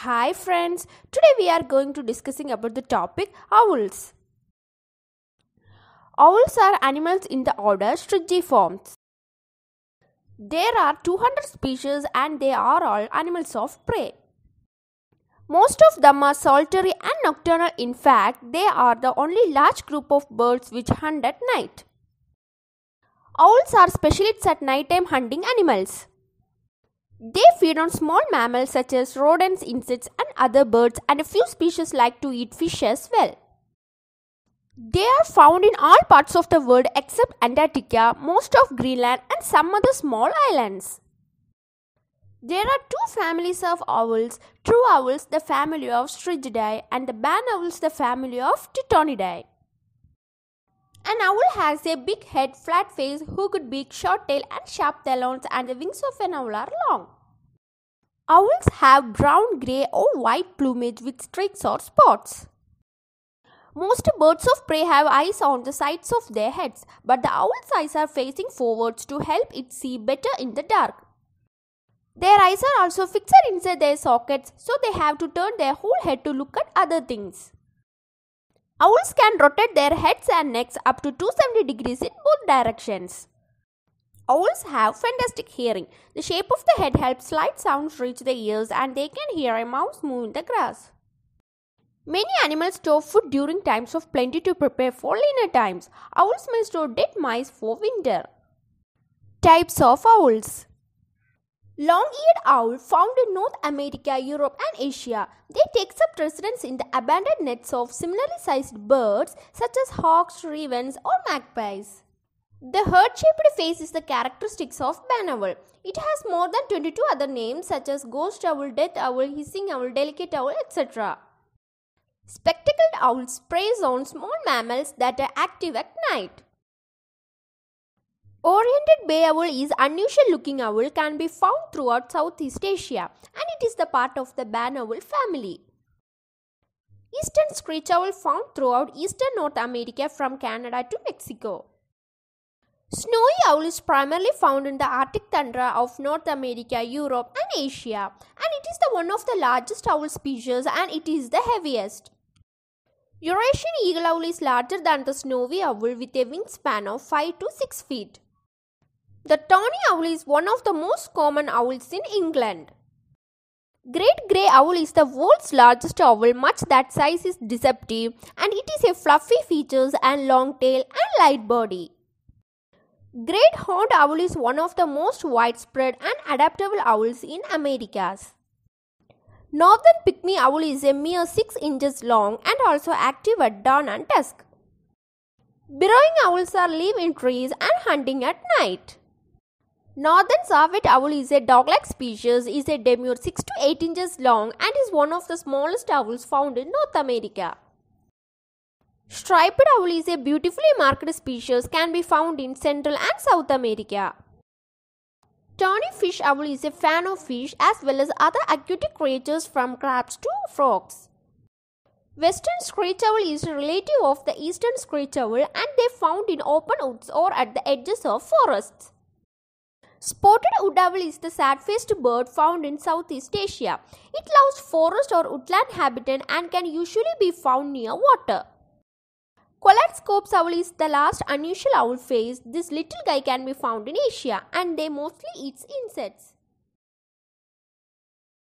Hi friends, today we are going to discussing about the topic owls. Owls are animals in the order Strigiformes. There are 200 species and they are all animals of prey. Most of them are solitary and nocturnal. In fact, they are the only large group of birds which hunt at night. Owls are specialists at nighttime hunting animals. They feed on small mammals such as rodents, insects, and other birds, and a few species like to eat fish as well. They are found in all parts of the world except Antarctica, most of Greenland, and some other small islands. There are two families of owls true owls, the family of Strigidae, and the barn owls, the family of Tytonidae. An owl has a big head, flat face, hooked beak, short tail, and sharp talons, and the wings of an owl are long. Owls have brown, grey, or white plumage with streaks or spots. Most birds of prey have eyes on the sides of their heads, but the owl's eyes are facing forwards to help it see better in the dark. Their eyes are also fixed inside their sockets, so they have to turn their whole head to look at other things. Owls can rotate their heads and necks up to 270 degrees in both directions. Owls have fantastic hearing. The shape of the head helps slight sounds reach the ears and they can hear a mouse move in the grass. Many animals store food during times of plenty to prepare for leaner times. Owls may store dead mice for winter. Types of owls Long-eared owl found in North America, Europe and Asia. They take up residence in the abandoned nests of similarly sized birds such as hawks, ravens or magpies. The heart-shaped face is the characteristics of barn owl. It has more than 22 other names such as ghost owl, death owl, hissing owl, delicate owl, etc. Spectacled owls preys on small mammals that are active at night. Oriental bay owl is unusual looking owl can be found throughout Southeast Asia and it is the part of the barn owl family. Eastern screech owl found throughout eastern North America from Canada to Mexico. Snowy owl is primarily found in the Arctic tundra of North America, Europe and Asia and it is the one of the largest owl species and it is the heaviest. Eurasian eagle owl is larger than the snowy owl with a wingspan of 5 to 6 feet. The tawny owl is one of the most common owls in England. Great grey owl is the world's largest owl, much that size is deceptive, and it is a fluffy features and long tail and light body. Great horned owl is one of the most widespread and adaptable owls in Americas. Northern pygmy owl is a mere 6 inches long and also active at dawn and dusk. Burrowing owls are live in trees and hunting at night. Northern Saw-whet owl is a dog-like species, is a demure 6 to 8 inches long and is one of the smallest owls found in North America. Striped owl is a beautifully marked species can be found in Central and South America. Tawny fish owl is a fan of fish as well as other aquatic creatures from crabs to frogs. Western screech owl is a relative of the eastern screech owl and they found in open woods or at the edges of forests. Spotted wood is the sad-faced bird found in Southeast Asia. It loves forest or woodland habitat and can usually be found near water. Collared Scops owl is the last unusual owl face. This little guy can be found in Asia and they mostly eats insects.